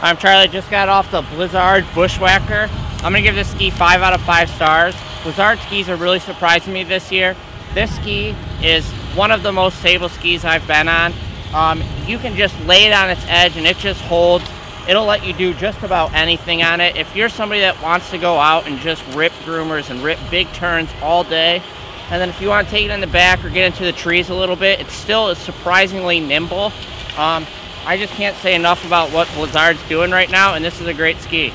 I'm Charlie, just got off the Blizzard Bushwacker. I'm gonna give this ski five out of five stars. Blizzard skis are really surprising me this year. This ski is one of the most stable skis I've been on. Um, you can just lay it on its edge and it just holds. It'll let you do just about anything on it. If you're somebody that wants to go out and just rip groomers and rip big turns all day, and then if you want to take it in the back or get into the trees a little bit, it still is surprisingly nimble. Um, I just can't say enough about what Blizzard's doing right now, and this is a great ski.